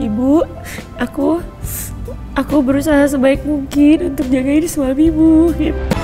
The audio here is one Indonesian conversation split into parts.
Ibu, aku aku berusaha sebaik mungkin untuk jagain suamimu. Gitu.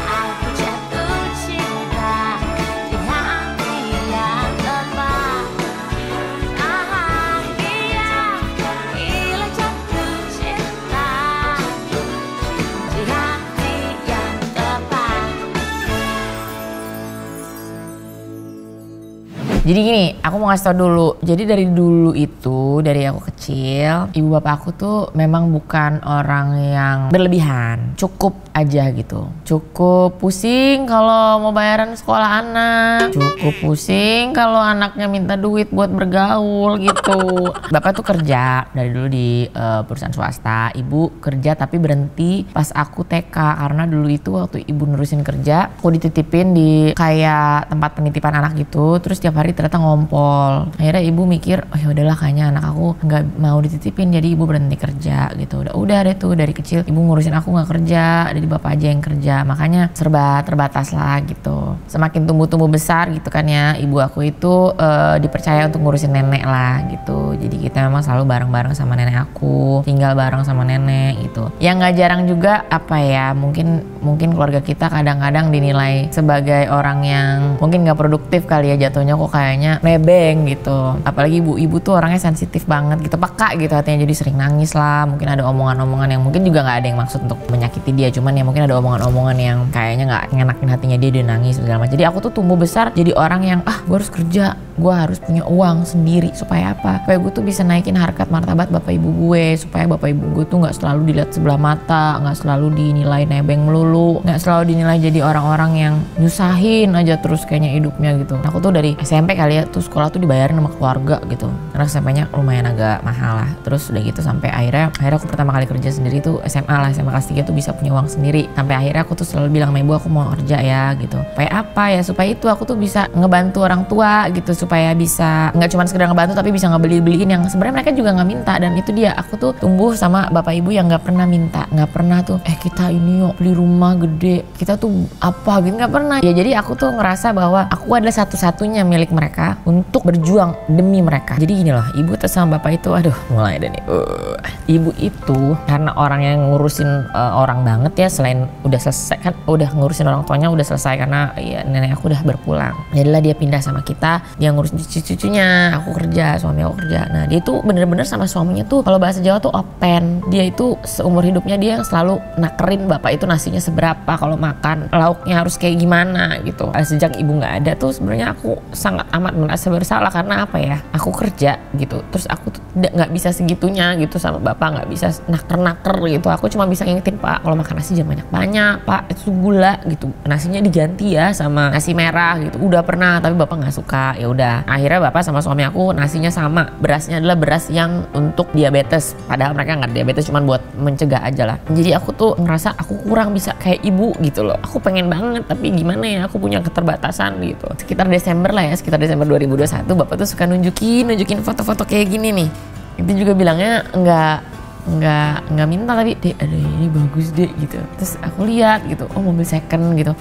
Jadi gini, aku mau ngasih tau dulu. Jadi dari dulu itu, dari aku kecil, ibu bapak aku tuh memang bukan orang yang berlebihan. Cukup aja gitu. Cukup pusing kalau mau bayaran sekolah anak. Cukup pusing kalau anaknya minta duit buat bergaul gitu. Bapak tuh kerja dari dulu di eh, perusahaan swasta. Ibu kerja tapi berhenti pas aku TK karena dulu itu waktu ibu nerusin kerja, aku dititipin di kayak tempat penitipan anak gitu. Terus tiap hari ternyata ngompol. Akhirnya ibu mikir, oh ya udahlah kayaknya anak aku nggak mau dititipin, jadi ibu berhenti kerja gitu. Udah udah deh tuh dari kecil ibu ngurusin aku nggak kerja, jadi bapak aja yang kerja. Makanya serba terbatas lah gitu. Semakin tumbuh-tumbuh besar gitu kan ya, ibu aku itu eh, dipercaya untuk ngurusin nenek lah gitu. Jadi kita memang selalu bareng-bareng sama nenek aku, tinggal bareng sama nenek gitu. Yang nggak jarang juga apa ya, mungkin mungkin keluarga kita kadang-kadang dinilai sebagai orang yang mungkin nggak produktif kali ya jatuhnya kok kayaknya nebeng gitu apalagi ibu-ibu tuh orangnya sensitif banget gitu peka gitu hatinya jadi sering nangis lah mungkin ada omongan-omongan yang mungkin juga nggak ada yang maksud untuk menyakiti dia cuman ya mungkin ada omongan-omongan yang kayaknya nggak ngenakin hatinya dia dia nangis segala macam. Jadi aku tuh tumbuh besar jadi orang yang ah gue harus kerja gue harus punya uang sendiri supaya apa? Supaya gue tuh bisa naikin harkat martabat bapak ibu gue supaya bapak ibu gue tuh nggak selalu dilihat sebelah mata nggak selalu dinilai nebeng melulu nggak selalu dinilai jadi orang-orang yang nyusahin aja terus kayaknya hidupnya gitu. Aku tuh dari SMP kali ya tuh sekolah tuh dibayarin sama keluarga gitu. Karena SMP-nya lumayan agak mahal lah. Terus udah gitu sampai akhirnya akhirnya aku pertama kali kerja sendiri tuh SMA lah SMA kelas 3 tuh bisa punya uang sendiri sampai akhirnya aku tuh selalu bilang sama ibu aku mau kerja ya gitu. Supaya apa ya? Supaya itu aku tuh bisa ngebantu orang tua gitu. Supaya bisa nggak cuma sekedar ngebantu tapi bisa ngebeli beliin yang sebenarnya mereka juga nggak minta. Dan itu dia aku tuh tumbuh sama bapak ibu yang nggak pernah minta. Nggak pernah tuh eh kita ini yuk beli rumah gede. Kita tuh apa? Gitu nggak pernah. Ya jadi aku tuh ngerasa bahwa aku adalah satu-satunya milik mereka untuk berjuang demi mereka. Jadi gini loh ibu terus sama bapak itu aduh mulai deh nih. Uh, ibu itu karena orang yang ngurusin uh, orang banget ya selain udah selesai kan udah ngurusin orang tuanya udah selesai karena ya nenek aku udah berpulang. Jadilah dia pindah sama kita dia ngurusin cucu-cucunya aku kerja suami aku kerja. Nah dia tuh bener-bener sama suaminya tuh kalau bahasa Jawa tuh open. Dia itu seumur hidupnya dia yang selalu nakerin bapak itu nasinya seberapa kalau makan lauknya harus kayak gimana gitu. Eh, sejak ibu nggak ada tuh sebenarnya aku sangat amat merasa bersalah karena apa ya? Aku kerja gitu terus aku nggak bisa segitunya gitu sama bapak nggak bisa naker-naker gitu. Aku cuma bisa ngingetin pak kalau makan nasi jangan banyak-banyak pak. Itu gula gitu. Nasinya diganti ya sama nasi merah gitu. Udah pernah tapi bapak nggak suka. Ya udah. Akhirnya bapak sama suami aku nasinya sama. Berasnya adalah beras yang untuk diabetes. Padahal mereka nggak diabetes cuma buat mencegah aja lah. Jadi aku tuh ngerasa aku kurang bisa kayak ibu gitu loh. Aku pengen banget tapi gimana ya? Aku punya keterbatasan gitu. Sekitar Desember lah ya sekitar Desember 2021 bapak tuh suka nunjukin nunjukin foto-foto kayak gini nih. Itu juga bilangnya nggak nggak nggak minta tapi deh ada ini bagus deh gitu. Terus aku lihat gitu oh mobil second gitu.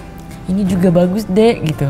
Ini juga bagus deh gitu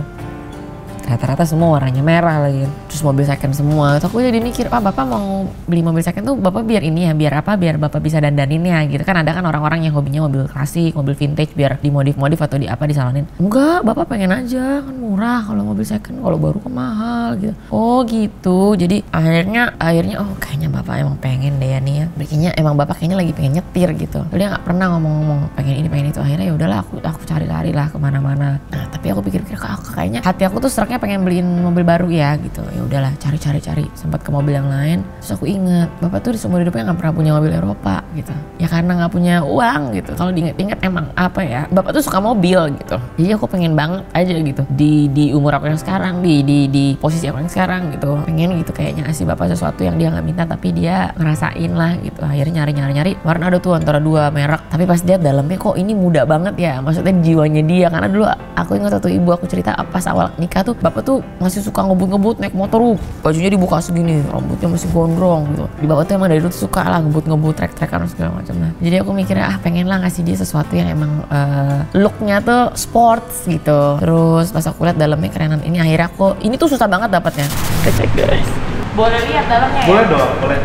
rata-rata semua warnanya merah lagi. Terus mobil second semua. Terus aku jadi mikir pak bapak mau beli mobil second tuh bapak biar ini ya biar apa? Biar bapak bisa dandaninnya gitu. Kan ada kan orang-orang yang hobinya mobil klasik mobil vintage biar dimodif-modif atau di apa disalonin. Enggak bapak pengen aja kan murah kalau mobil second. Kalau baru kan mahal gitu. Oh gitu. Jadi akhirnya akhirnya oh kayaknya bapak emang pengen deh ya nih ya. Kayaknya emang bapak kayaknya lagi pengen nyetir gitu. Dia nggak pernah ngomong-ngomong pengen ini pengen itu. Akhirnya ya udahlah aku aku cari-cari lah ke mana-mana. Nah tapi aku pikir-pikir kayaknya hati aku tuh seraknya pengen beliin mobil baru ya gitu. Ya udahlah cari-cari cari. Sempat ke mobil yang lain. Terus aku inget bapak tuh di seumur hidupnya nggak pernah punya mobil Eropa gitu. Ya karena nggak punya uang gitu. Kalau diinget-inget emang apa ya bapak tuh suka mobil gitu. Jadi aku pengen banget aja gitu. Di di umur aku yang sekarang di di di posisi aku yang sekarang gitu. Pengen gitu kayaknya ngasih bapak sesuatu yang dia nggak minta tapi dia ngerasain lah gitu. Akhirnya nyari nyari nyari. Warna ada tuh antara dua merek. Tapi pas dia dalamnya kok ini muda banget ya. Maksudnya jiwanya dia. Karena dulu aku ingat satu ibu aku cerita pas awal nikah tuh bapak tuh masih suka ngebut-ngebut naik motor uh, bajunya dibuka segini rambutnya masih gondrong gitu. Di bapak tuh emang dari dulu suka lah ngebut-ngebut trek-trek atau segala macam. Nah jadi aku mikirnya ah pengen lah ngasih dia sesuatu yang emang uh, looknya tuh sports gitu. Terus pas aku lihat dalamnya kerenan ini akhirnya aku ini tuh susah banget dapatnya. Kecek guys. Boleh lihat dalamnya ya? boleh dong boleh.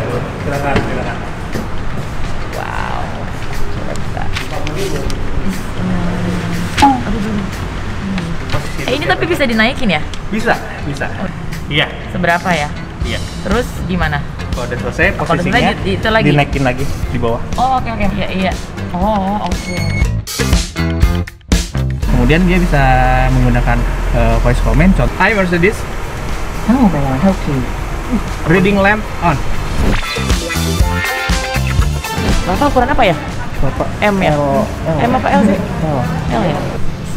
Silakan silakan. Wow. coba kita silakan. tapi bisa dinaikin ya? Bisa, bisa. Iya, Seberapa ya? iya. Terus gimana? Kalau udah selesai Kalau udah posisinya selesai, itu lagi? dinaikin lagi di bawah. Oh oke oke iya iya. Oh oke. Kemudian dia bisa menggunakan uh, voice comment. Contoh, Hi, Mercedes. How may I help you? Reading lamp on. Bapak ukuran apa ya? Bapak. M ya? Oh, M apa L sih? Oh. L ya.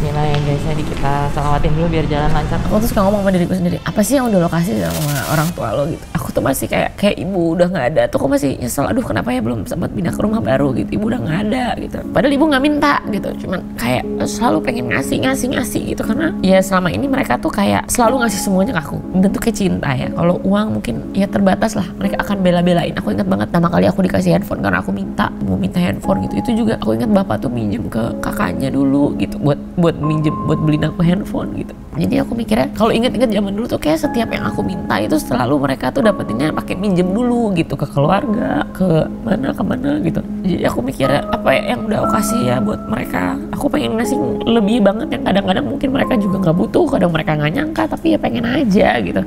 Bismillah ya guys, jadi kita salawatin dulu biar jalan lancar. Aku tuh suka ngomong sama diriku sendiri, apa sih yang udah lo kasih sama orang tua lo gitu? Aku tuh masih kayak kayak ibu udah nggak ada, tuh aku masih nyesel. Aduh kenapa ya belum sempat pindah ke rumah baru gitu? Ibu udah nggak ada gitu. Padahal ibu nggak minta gitu, cuman kayak selalu pengen ngasih ngasih ngasih gitu karena ya selama ini mereka tuh kayak selalu ngasih semuanya ke aku. Kayak cinta ya. Kalau uang mungkin ya terbatas lah, mereka akan bela-belain. Aku ingat banget pertama kali aku dikasih handphone karena aku minta mau minta handphone gitu. Itu juga aku ingat bapak tuh minjem ke kakaknya dulu gitu buat buat minjem buat beliin aku handphone gitu. Jadi aku mikirnya kalau inget-inget zaman dulu tuh kayak setiap yang aku minta itu selalu mereka tuh dapetinnya pakai minjem dulu gitu ke keluarga, ke mana ke mana gitu. Jadi aku mikirnya apa ya yang udah aku kasih ya buat mereka. Aku pengen ngasih lebih banget yang kadang-kadang mungkin mereka juga nggak butuh, kadang mereka nggak nyangka tapi ya pengen aja gitu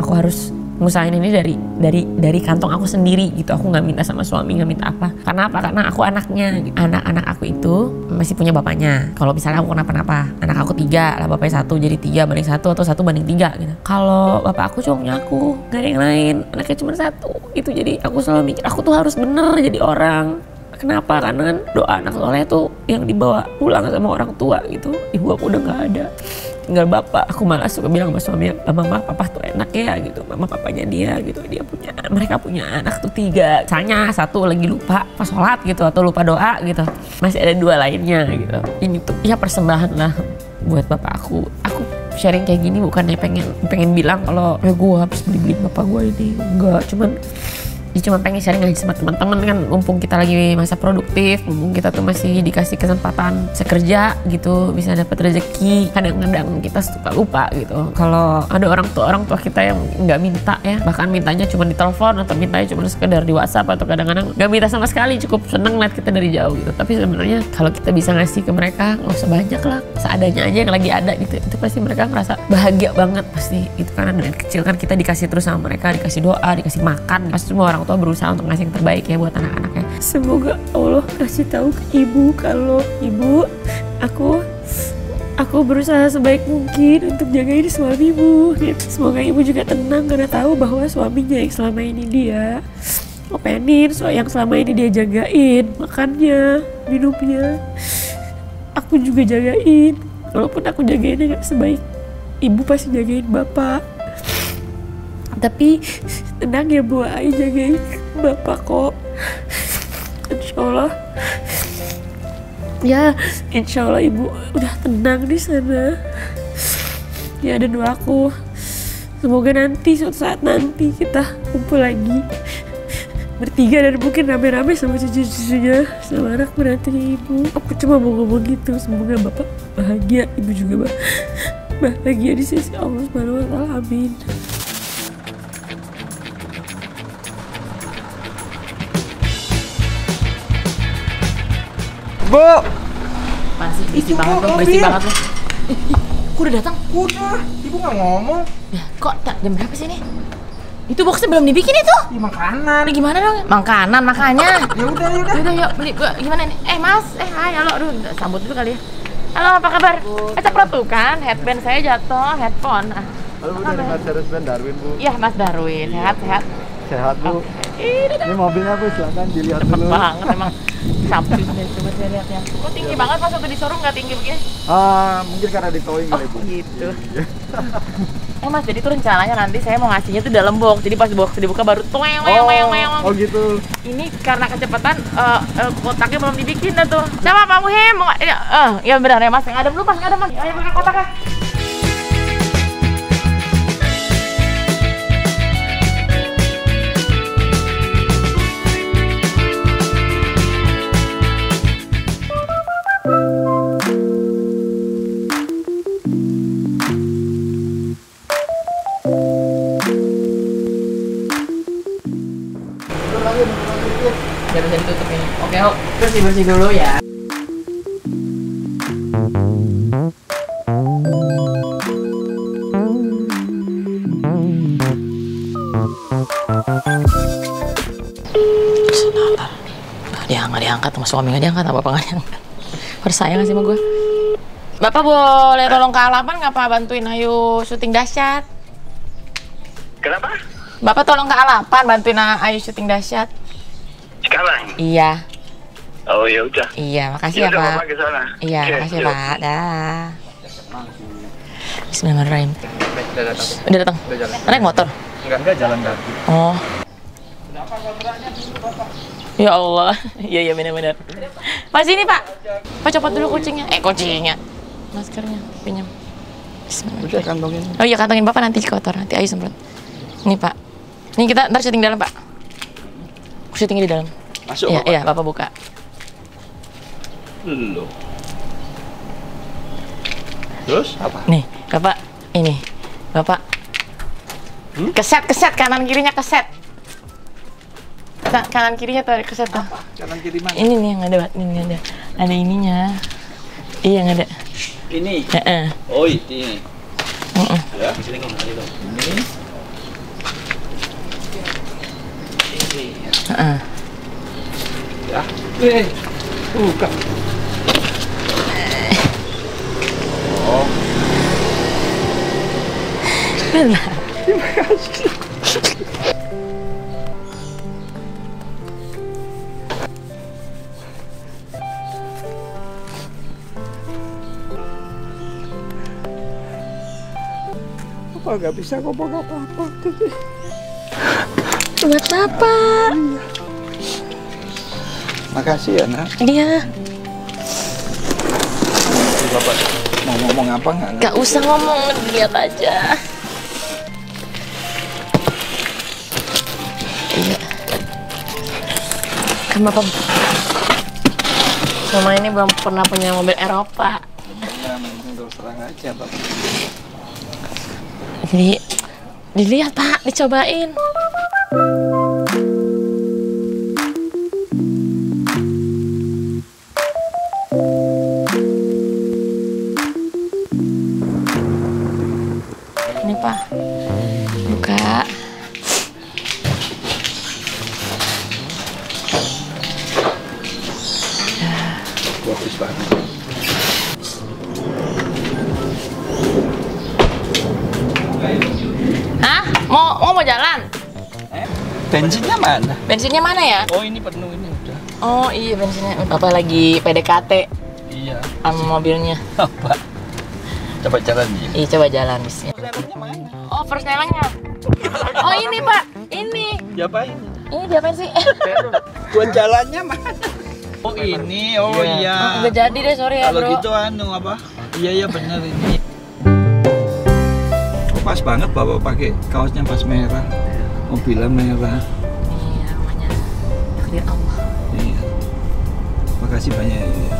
aku harus ngusahain ini dari dari dari kantong aku sendiri gitu. Aku nggak minta sama suami nggak minta apa. Karena apa? Karena aku anaknya gitu. anak-anak aku itu masih punya bapaknya. Kalau misalnya aku kenapa-napa. Anak aku tiga lah bapaknya satu jadi tiga banding satu atau satu banding tiga gitu. Kalau bapak aku cuma punya aku nggak ada yang lain. Anaknya cuma satu. Itu jadi aku selalu mikir aku tuh harus bener jadi orang. Kenapa? Karena kan doa anak soleh tuh yang dibawa pulang sama orang tua gitu. Ibu aku udah nggak ada. Tinggal bapak. Aku malah suka bilang sama suami, mama papa tuh enak ya gitu. Mama papanya dia gitu. Dia punya, mereka punya anak tuh tiga. Misalnya satu lagi lupa pas sholat gitu atau lupa doa gitu. Masih ada dua lainnya gitu. Ini tuh ya persembahan lah buat bapak aku. Aku sharing kayak gini bukannya pengen pengen bilang kalau ya gue habis beli beli bapak gue ini enggak cuman ya cuma pengen sharing aja sama teman-teman kan mumpung kita lagi masa produktif mumpung kita tuh masih dikasih kesempatan sekerja gitu bisa dapat rezeki. Kadang-kadang kita suka lupa gitu. Kalau ada orang tua orang tua kita yang nggak minta ya bahkan mintanya cuma di telepon atau mintanya cuma sekedar di WhatsApp atau kadang-kadang nggak minta sama sekali cukup seneng lihat kita dari jauh gitu. Tapi sebenarnya kalau kita bisa ngasih ke mereka nggak usah banyak lah. Seadanya aja yang lagi ada gitu itu pasti mereka ngerasa bahagia banget pasti. Itu karena dari kecil kan kita dikasih terus sama mereka dikasih doa dikasih makan. Pasti semua orang tua berusaha untuk ngasih yang terbaik ya buat anak-anaknya Semoga Allah kasih tahu ke ibu kalau ibu aku aku berusaha sebaik mungkin untuk jagain suamimu. Gitu. Semoga ibu juga tenang karena tahu bahwa suaminya yang selama ini dia openin, so yang selama ini dia jagain makannya, minumnya. Aku juga jagain. Walaupun aku jagainnya gak sebaik ibu pasti jagain bapak. Tapi tenang ya Bu Ai jagain bapak kok. Insya Allah. Ya, insya Allah ibu udah tenang di sana. Ya dan doaku. Semoga nanti suatu saat nanti kita kumpul lagi bertiga dan mungkin rame-rame sama cucu-cucunya sama anak menantunya ibu. Aku cuma mau ngomong gitu. Semoga bapak bahagia, ibu juga bah- bahagia di sisi Allah Subhanahu Wa Taala. Amin. Bu, masih berisik banget tuh berisik banget tuh Kok udah datang? udah. Ibu nggak ngomong. Ya, kok tak jam berapa sih ini? Itu boxnya belum dibikin itu. Di makanan. Ini gimana dong? Makanan makanya. Ya udah, ya udah. Yaudah yuk beli gua gimana nih? Eh Mas, eh hai halo, aduh sambut dulu kali ya. Halo apa kabar? Eh cepat tuh kan, headband saya jatuh, headphone. Ah, Halo Bu dari Benz Darwin Bu. Iya Mas Darwin, sehat sehat. Sehat Bu. Ini mobilnya Bu silakan dilihat cepet dulu. banget emang. Deh, coba saya lihat ya. Kok tinggi banget pas waktu di showroom nggak tinggi begini? Ah, mungkin karena di towing Oh kali Bu. gitu. Eh mas, jadi tuh rencananya nanti saya mau ngasihnya tuh dalam box. Jadi pas box dibuka baru tueng, weong, weong, weong. Oh, oh gitu. Ini karena kecepatan eh, eh, kotaknya belum dibikin dah tuh. Coba Pak Muhim, mau eh, eh, ya benar ya Mas, ngadem dulu Mas, ngadem Mas. Ayo pakai kotaknya. Gak bisa ditutup ini. Oke, Hok. Bersih-bersih dulu ya. Senapan. Dia nggak diangkat sama suami nggak diangkat apa apa nggak diangkat. Percaya nggak sih sama gue? Bapak boleh tolong ke alaman nggak Pak bantuin Ayu syuting dahsyat? Kenapa? Bapak tolong ke alaman bantuin Ayu syuting dahsyat. Sekarang? Iya, Oh ya udah. iya, makasih Ya ya udah, Pak. Iya, Oke, makasih yuk. Pak. Dah. Bismillahirrahmanirrahim. Udah datang. Udah datang. Naik motor. Enggak, enggak jalan kaki. Oh. Ya Allah. Iya iya benar-benar. Pak sini Pak. Pak copot dulu kucingnya. Eh kucingnya. Maskernya pinjam. Udah kantongin. Oh iya kantongin Bapak nanti kotor nanti ayo semprot. Ini Pak. Ini kita ntar syuting dalam Pak. Syutingnya di dalam. Masuk Iya Bapak. iya Bapak buka. Loh. Terus apa? Nih Bapak ini. Bapak. Keset keset kanan kirinya keset. Ka- Kanan kirinya tuh keset tuh. Kanan kiri mana? Ini nih yang ada, ini ada. Ada ininya. Iya yang ada. Ini. Heeh. Oh ini. Heeh. Ya. Ini. Heeh. Ya. Eh. Buka. Oh. Benar. Apa nggak bisa ngomong apa-apa? Buat Bapak. Makasih ya nak. Iya. Bapak mau ngomong apa nggak? Gak usah ngomong, lihat aja. Iya. Bapak Mama ini belum pernah punya mobil Eropa. Ya, terus terang aja bapak. Jadi dilihat Pak, dicobain. Pak, buka. Bagus banget. Hah? Mau mau mau jalan? Bensinnya mana? Bensinnya mana ya? Oh ini penuh ini udah. Oh iya bensinnya. Bapak lagi PDKT Iya. sama mobilnya. Apa? Coba jalan ya. Iya coba jalan mana? Oh first nelangnya. Oh ini pak, ini. Diapain? Ini diapain sih? Buat jalannya mana? Oh ini, oh iya. Udah jadi deh sorry ya Kalau gitu anu apa? Iya iya bener ini. Oh, pas banget bapak pakai kaosnya pas merah, mobilnya merah. Iya namanya takdir Allah. Iya. Makasih banyak ya.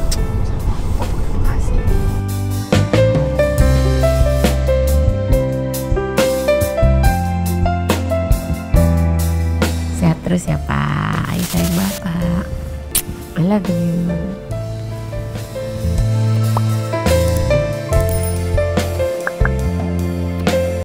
Love you.